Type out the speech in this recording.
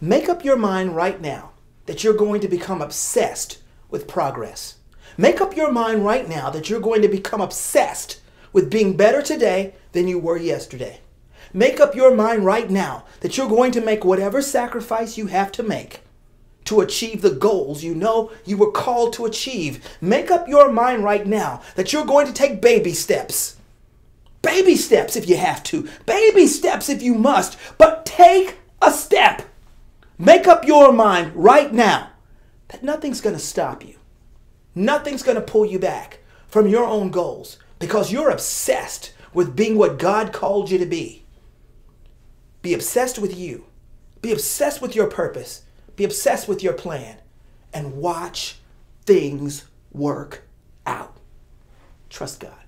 Make up your mind right now that you're going to become obsessed with progress. Make up your mind right now that you're going to become obsessed with being better today than you were yesterday. Make up your mind right now that you're going to make whatever sacrifice you have to make to achieve the goals you know you were called to achieve. Make up your mind right now that you're going to take baby steps. Baby steps if you have to, baby steps if you must, but take a step. Make up your mind right now that nothing's going to stop you. Nothing's going to pull you back from your own goals because you're obsessed with being what God called you to be. Be obsessed with you. Be obsessed with your purpose. Be obsessed with your plan and watch things work out. Trust God.